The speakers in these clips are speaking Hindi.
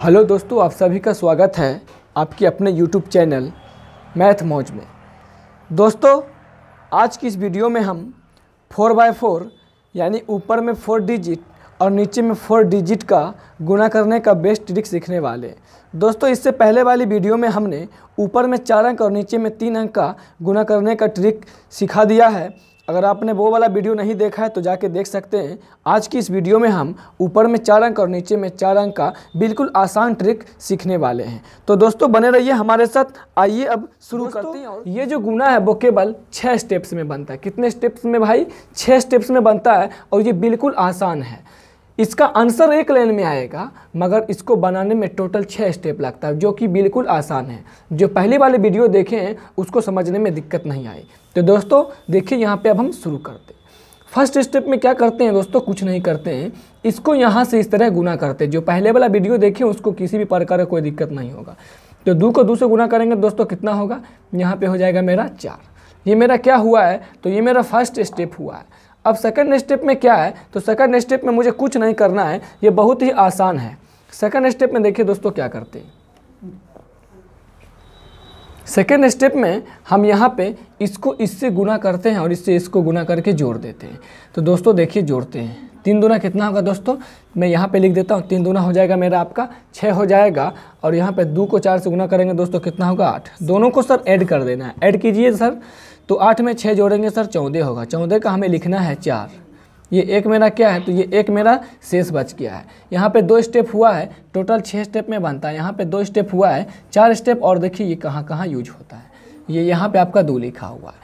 हेलो दोस्तों, आप सभी का स्वागत है आपके अपने यूट्यूब चैनल मैथ मौज में दोस्तों, आज की इस वीडियो में हम फोर बाय फोर, यानी ऊपर में फोर डिजिट और नीचे में फोर डिजिट का गुना करने का बेस्ट ट्रिक सीखने वाले। दोस्तों, इससे पहले वाली वीडियो में हमने ऊपर में चार अंक और नीचे में तीन अंक का गुना करने का ट्रिक सिखा दिया है अगर आपने वो वाला वीडियो नहीं देखा है तो जाके देख सकते हैं। आज की इस वीडियो में हम ऊपर में चार अंक और नीचे में चार अंक का बिल्कुल आसान ट्रिक सीखने वाले हैं। तो दोस्तों बने रहिए हमारे साथ। आइए अब शुरू करते हैं और ये जो गुना है वो केवल छः स्टेप्स में बनता है। कितने स्टेप्स में भाई? छः स्टेप्स में बनता है और ये बिल्कुल आसान है। इसका आंसर एक लाइन में आएगा, मगर इसको बनाने में टोटल छः स्टेप लगता है, जो कि बिल्कुल आसान है। जो पहले वाले वीडियो देखे हैं उसको समझने में दिक्कत नहीं आई तो दोस्तों, देखिए यहाँ पे अब हम शुरू करते हैं। फ़र्स्ट स्टेप में क्या करते हैं दोस्तों, कुछ नहीं करते हैं। इसको यहाँ से इस तरह गुना करते हैं। जो पहले वाला वीडियो देखें, उसको किसी भी प्रकार का कोई दिक्कत नहीं होगा। तो दो को दो से गुना करेंगे दोस्तों, कितना होगा? यहाँ पे हो जाएगा मेरा चार। ये मेरा क्या हुआ है? तो ये मेरा फ़र्स्ट स्टेप हुआ है। अब सेकंड स्टेप में क्या है? तो सेकंड स्टेप में मुझे कुछ नहीं करना है, ये बहुत ही आसान है। सेकंड स्टेप में देखिए दोस्तों क्या करते हैं। सेकेंड स्टेप में हम यहाँ पे इसको इससे गुना करते हैं और इससे इसको गुना करके जोड़ देते हैं। तो दोस्तों देखिए जोड़ते हैं। तीन दूना कितना होगा दोस्तों? मैं यहाँ पे लिख देता हूँ, तीन दूना हो जाएगा मेरा आपका छः हो जाएगा और यहाँ पे दो को चार से गुना करेंगे दोस्तों कितना होगा? आठ। दोनों को सर ऐड कर देना है। ऐड कीजिए सर। तो आठ में छः जोड़ेंगे सर, चौदह होगा। चौदह का हमें लिखना है चार। ये एक मेरा क्या है? तो ये एक मेरा शेष बच गया है। यहाँ पे दो स्टेप हुआ है। टोटल छः स्टेप में बनता है। यहाँ पे दो स्टेप हुआ है। चार स्टेप और देखिए ये कहाँ कहाँ यूज़ होता है। ये यहाँ पे आपका दो लिखा हुआ है।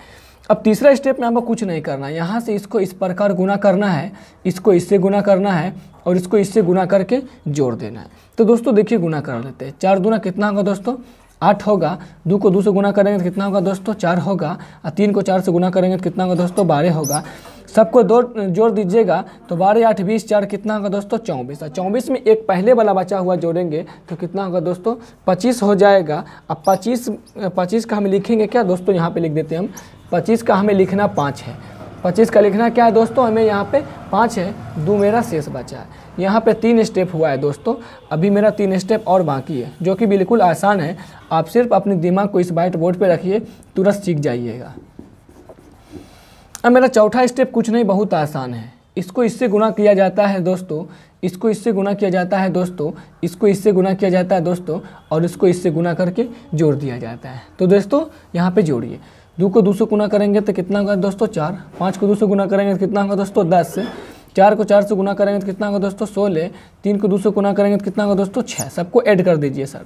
अब तीसरा स्टेप में आपको कुछ नहीं करना है। यहाँ से इसको इस प्रकार गुना करना है। इसको इससे गुना करना है और इसको इससे गुना करके जोड़ देना है। तो दोस्तों देखिए गुना कर लेते हैं। चार गुना कितना होगा दोस्तों? आठ होगा, दो को दो से गुना करेंगे तो कितना होगा दोस्तों? चार होगा, और तीन को चार से गुना करेंगे तो कितना होगा दोस्तों? बारह होगा। सबको दो, जोड़ दीजिएगा तो बारह, आठ, बीस, चार कितना होगा दोस्तों? चौबीस। और चौबीस में एक पहले वाला बचा हुआ जोड़ेंगे तो कितना होगा दोस्तों? पच्चीस हो जाएगा। अब पच्चीस पच्चीस का हम लिखेंगे क्या? दोस्तों, यहाँ पे लिख देते हैं हम, पच्चीस का हमें लिखना पाँच है। पच्चीस का लिखना क्या है दोस्तों? हमें यहाँ पे पाँच है। दो मेरा शेष बचा है। यहाँ पे तीन स्टेप हुआ है दोस्तों। अभी मेरा तीन स्टेप और बाकी है, जो कि बिल्कुल आसान है। आप सिर्फ़ अपने दिमाग को इस वाइट बोर्ड पर रखिए, तुरंत सीख जाइएगा। अब मेरा चौथा स्टेप कुछ नहीं, बहुत आसान है। इसको इससे गुना किया जाता है दोस्तों। इसको इससे गुना किया जाता है दोस्तों। इसको इससे गुना किया जाता है दोस्तों। और इसको इससे गुना करके जोड़ दिया जाता है। तो दोस्तों, यहाँ पे जोड़िए। दो को दो से गुना करेंगे तो कितना होगा दोस्तों? चार। पाँच को दो से गुना करेंगे तो कितना होगा दोस्तों? दस। चार को चार से गुना करेंगे तो कितना होगा दोस्तों? सोलह। तीन को दो से गुना करेंगे तो कितना होगा दोस्तों? छः सबको ऐड कर दीजिए, सर।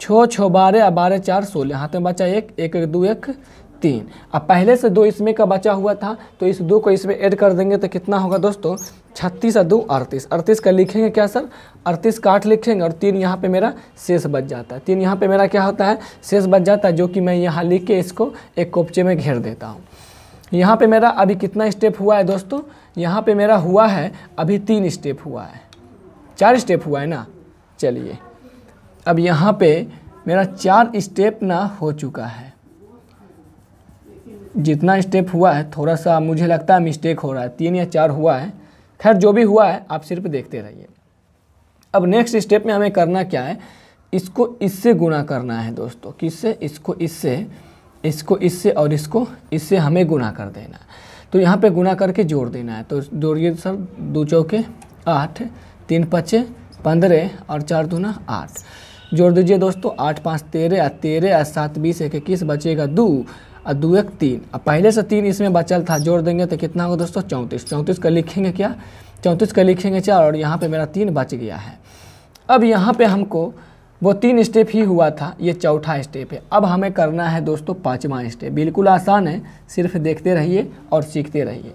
छः छः बारह बारह, चार, सोलह। हाथ में बचा एक एक, दो, एक। तीन। अब पहले से दो इसमें का बचा हुआ था तो इस दो को इसमें ऐड कर देंगे तो कितना होगा दोस्तों? छत्तीस और दो अड़तीस। अड़तीस का लिखेंगे क्या सर? अड़तीस का आठ लिखेंगे और तीन यहाँ पे मेरा शेष बच जाता है। तीन यहाँ पे मेरा क्या होता है? शेष बच जाता है, जो कि मैं यहाँ लिख के इसको एक कोपचे में घेर देता हूँ। यहाँ पे मेरा अभी कितना स्टेप हुआ है दोस्तों? यहाँ पे मेरा हुआ है, अभी तीन स्टेप हुआ है। चार स्टेप हुआ है ना? चलिए। अब यहाँ पे मेरा चार स्टेप ना हो चुका है। जितना स्टेप हुआ है थोड़ा सा मुझे लगता है मिस्टेक हो रहा है, तीन या चार हुआ है। खैर, जो भी हुआ है, आप सिर्फ़ देखते रहिए। अब नेक्स्ट स्टेप में हमें करना क्या है? इसको इससे गुना करना है दोस्तों। किससे? इसको इससे इसको इससे और इसको इससे हमें गुना कर देना है। तो यहाँ पे गुना करके जोड़ देना है। तो जोड़िए सर दो चौके, आठ, तीन पचे, पंद्रह और चार दूना आठ। जोड़ दीजिए दोस्तों, आठ, पाँच, तेरह तेरह, सात, बीस एक इक्कीस, बचेगा दो। और दो एक तीन। अब पहले से तीन इसमें बचल था, जोड़ देंगे तो कितना होगा दोस्तों? चौंतीस। चौंतीस का लिखेंगे क्या? चौंतीस का लिखेंगे चार और यहाँ पे मेरा तीन बच गया है। अब यहाँ पे हमको वो तीन स्टेप ही हुआ था, ये चौथा स्टेप है। अब हमें करना है दोस्तों पाँचवा स्टेप बिल्कुल आसान है, सिर्फ़ देखते रहिए और सीखते रहिए।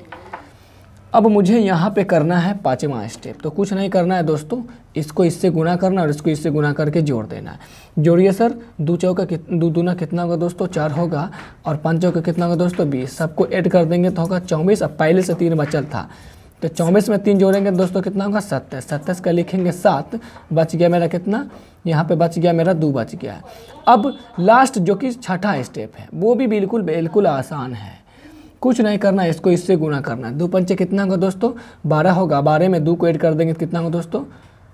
अब मुझे यहाँ पे करना है पाँचवा स्टेप तो कुछ नहीं करना है दोस्तों, इसको इससे गुना करना और इसको इससे गुना करके जोड़ देना है। जोड़िए सर, दो चौका कित, दो दूना कितना होगा दोस्तों? चार होगा और पाँच चौका कितना होगा दोस्तों? बीस। सबको ऐड कर देंगे तो होगा चौबीस। अब पहले से तीन बचल था। तो चौबीस में तीन जोड़ेंगे दोस्तों कितना होगा? सत्ताईस। सत्ताईस का लिखेंगे सात। बच गया मेरा कितना? यहाँ पे बच गया मेरा दो बच गया। अब लास्ट जो कि छठा स्टेप है, वो भी बिल्कुल बिल्कुल आसान है। कुछ नहीं करना है इसको इससे गुना करना है। दो पंचे कितना होगा दोस्तों? बारह होगा। बारह में दो को ऐड कर देंगे तो कितना होगा दोस्तों?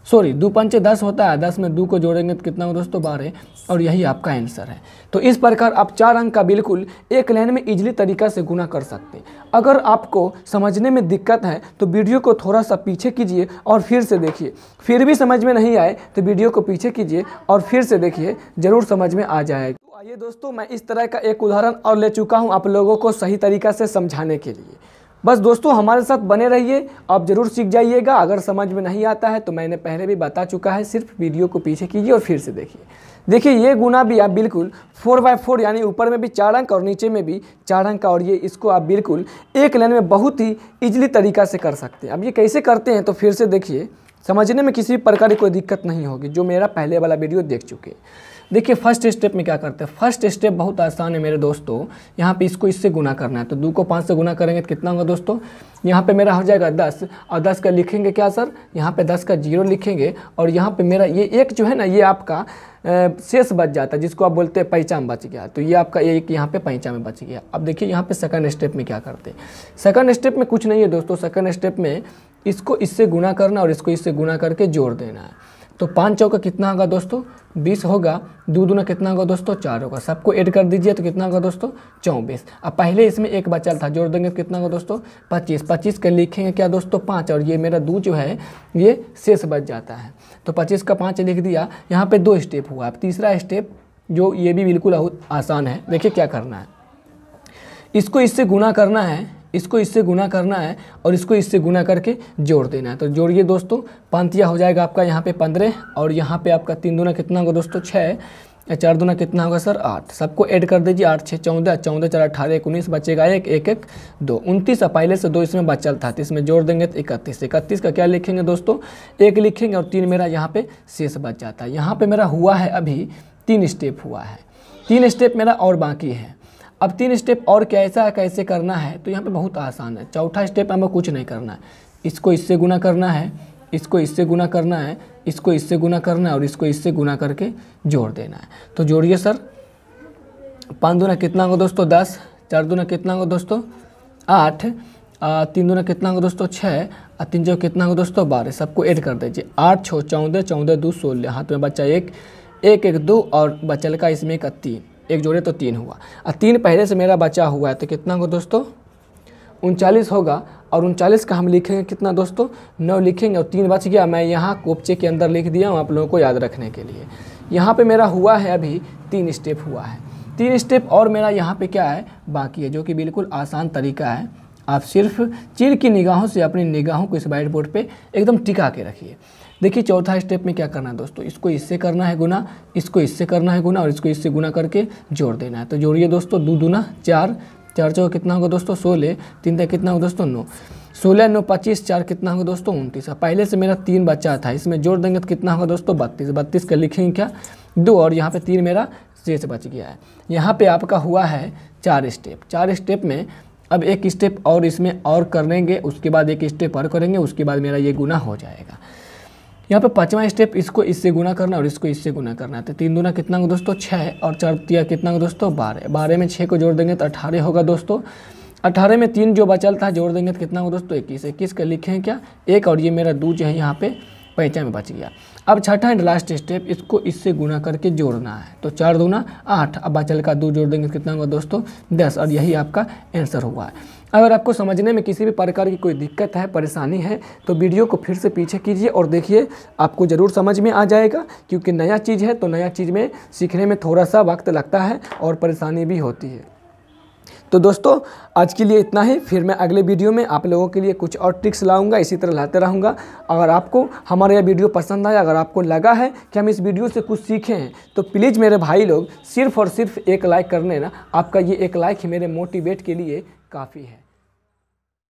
सॉरी दो पंचे दस होता है, दस में दो को जोड़ेंगे तो कितना हो दोस्तों? बारह। और यही आपका आंसर है। तो इस प्रकार आप चार अंक का बिल्कुल एक लाइन में इजली तरीका से गुना कर सकते हैं। अगर आपको समझने में दिक्कत है तो वीडियो को थोड़ा सा पीछे कीजिए और फिर से देखिए। फिर भी समझ में नहीं आए तो वीडियो को पीछे कीजिए और फिर से देखिए। ज़रूर समझ में आ जाएगा। आइए दोस्तों, मैं इस तरह का एक उदाहरण और ले चुका हूँ आप लोगों को सही तरीका से समझाने के लिए। बस दोस्तों, हमारे साथ बने रहिए, आप ज़रूर सीख जाइएगा। अगर समझ में नहीं आता है तो मैंने पहले भी बता चुका है, सिर्फ़ वीडियो को पीछे कीजिए और फिर से देखिए। देखिए, ये गुना भी आप बिल्कुल फोर बाय फोर, यानी ऊपर में भी चार अंक और नीचे में भी चार अंक, और ये इसको आप बिल्कुल एक लाइन में बहुत ही इजली तरीका से कर सकते हैं। अब ये कैसे करते हैं तो फिर से देखिए, समझने में किसी भी प्रकार की कोई दिक्कत नहीं होगी, जो मेरा पहले वाला वीडियो देख चुके देखिए फ़र्स्ट स्टेप में क्या करते हैं? फ़र्स्ट स्टेप बहुत आसान है मेरे दोस्तों। यहाँ पे इसको इससे गुना करना है। तो दो को पाँच से गुना करेंगे तो कितना होगा दोस्तों? यहाँ पे मेरा हो जाएगा दस। और दस का लिखेंगे क्या, सर? यहाँ पे दस का ज़ीरो लिखेंगे। और यहाँ पे मेरा ये एक जो है ना, ये आपका शेष बच जाता है, जिसको आप बोलते हैं पैचा में बच गया। तो ये आपका एक यहाँ पे पैचा में बच गया। अब देखिए, यहाँ पे सेकंड स्टेप में क्या करते हैं? सेकंड स्टेप में कुछ नहीं है दोस्तों। सेकंड स्टेप में इसको इससे गुना करना और इसको इससे गुना करके जोड़ देना है। तो पाँच चौका कितना होगा दोस्तों? बीस होगा, दो दूना कितना होगा दोस्तों? चार होगा। सबको ऐड कर दीजिए तो कितना होगा दोस्तों? चौबीस। अब पहले इसमें एक बचल था, जोड़ देंगे तो कितना होगा दोस्तों? पच्चीस। पच्चीस का लिखेंगे क्या दोस्तों? पाँच। और ये मेरा दो जो है, ये शेष बच जाता है। तो पच्चीस का पाँच लिख दिया। यहाँ पर दो स्टेप हुआ। अब तीसरा स्टेप, जो ये भी बिल्कुल आसान है। देखिए क्या करना है। इसको इससे गुना करना है। इसको इससे गुना करना है और इसको इससे गुना करके जोड़ देना है। तो जोड़िए दोस्तों, पंतिया हो जाएगा आपका यहाँ पे पंद्रह और यहाँ पे आपका तीन दुना कितना होगा दोस्तों? छः चार दुना कितना होगा सर? आठ। सबको ऐड कर दीजिए। आठ छः चौदह चौदह, चार, अठारह एक उन्नीस, बचेगा एक एक एक, दो। उनतीस पहले से दो, इसमें बचल था। तो इसमें जोड़ देंगे तो इकतीस। इकतीस का क्या लिखेंगे दोस्तों? एक लिखेंगे और तीन मेरा यहाँ पे शेष बच जाता है यहाँ पे मेरा हुआ है अभी तीन स्टेप हुआ है। तीन स्टेप मेरा और बाकी है। अब तीन स्टेप और कैसा, कैसे करना है तो यहाँ पे बहुत आसान है। चौथा स्टेप हमें कुछ नहीं करना है। इसको इससे गुना करना है, इसको इससे गुना करना है, इसको इससे गुना करना है और इसको इससे गुना करके जोड़ देना है। तो जोड़िए सर। पाँच दूना कितना होगा दोस्तों? दस। चार दूना कितना होगा दोस्तों? आठ। तीन दूना कितना होगा दोस्तों? छः। और तीन जो कितना होगा दोस्तों? बारह। सबको ऐड कर दीजिए। आठ, छः, चौदह चौदह, दो, सोलह। हाथ में बच्चा एक एक, दो और बचल का इसमें एक तीन। एक जोड़े तो तीन हुआ। और तीन पहले से मेरा बचा हुआ है तो कितना होगा दोस्तों? उनचालीस होगा, और उनचालीस का हम लिखेंगे कितना दोस्तों? नौ लिखेंगे, और तीन बच गया। मैं यहाँ कोपचे के अंदर लिख दिया हूँ आप लोगों को याद रखने के लिए। यहाँ पे मेरा हुआ है अभी तीन स्टेप हुआ है। तीन स्टेप और मेरा यहाँ पे क्या है? बाकी है, जो कि बिल्कुल आसान तरीका है। आप सिर्फ़ चिर की निगाहों से अपनी निगाहों को इस वाइट बोर्ड पर एकदम टिका के रखिए। देखिए, चौथा स्टेप में क्या करना है दोस्तों? इसको इससे करना है गुना, इसको इससे करना है गुना और इसको इससे गुना करके जोड़ देना है। तो जोड़िए दोस्तों, दो दूना, चार चार चौका कितना होगा दोस्तों? सोलह, तीन तक कितना होगा दोस्तों? नौ। सोलह, नौ, पच्चीस, चार कितना होगा दोस्तों? उनतीस। पहले से मेरा तीन बच्चा था, इसमें जोड़ देंगे तो कितना होगा दोस्तों? बत्तीस। बत्तीस का लिखेंगे क्या? दो और यहाँ पे तीन मेरा शेष बच गया है। यहाँ पे आपका हुआ है चार स्टेप चार स्टेप में अब एक स्टेप और इसमें और कर लेंगे, उसके बाद एक स्टेप और करेंगे, उसके बाद मेरा ये गुना हो जाएगा। यहाँ पे पाँचवा स्टेप इसको इससे गुना करना और इसको इससे गुना करना। तो तीन गुना कितना को दोस्तों? छः और चार तिया कितना को दोस्तों? बारह बारह में छः को जोड़ देंगे तो अठारह होगा दोस्तों। अठारह में तीन जो बचल था, जोड़ देंगे तो कितना को दोस्तों? इक्कीस। इक्कीस का लिखे क्या? एक और ये मेरा दो जो है यहाँ पे पैचा में बच गया। अब छठा एंड लास्ट स्टेप इसको इससे गुना करके जोड़ना है। तो चार दूना आठ। अब बाचल का दो जोड़ देंगे, कितना होगा दोस्तों? दस। और यही आपका आंसर हुआ है। अगर आपको समझने में किसी भी प्रकार की कोई दिक्कत है, परेशानी है तो वीडियो को फिर से पीछे कीजिए और देखिए, आपको ज़रूर समझ में आ जाएगा, क्योंकि नया चीज़ है तो नया चीज़ में सीखने में थोड़ा सा वक्त लगता है और परेशानी भी होती है। तो दोस्तों, आज के लिए इतना ही। फिर मैं अगले वीडियो में आप लोगों के लिए कुछ और ट्रिक्स लाऊँगा, इसी तरह लाते रहूँगा। अगर आपको हमारा यह वीडियो पसंद आया, अगर आपको लगा है कि हम इस वीडियो से कुछ सीखे हैं तो प्लीज़ मेरे भाई लोग सिर्फ़ और सिर्फ़ एक लाइक करने ना आपका ये एक लाइक ही मेरे मोटिवेट के लिए काफ़ी है।